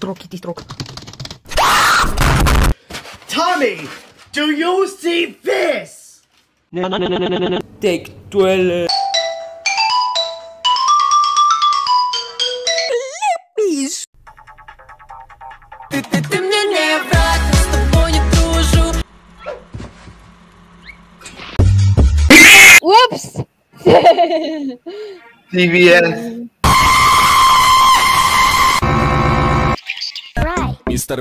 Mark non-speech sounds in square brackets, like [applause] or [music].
stroke, kitty stroke. Tommy, do you see this? Take 12. Ты, ты, ты мне не враг, с тобой не дружу Whoops! [laughs] CVS. Мистер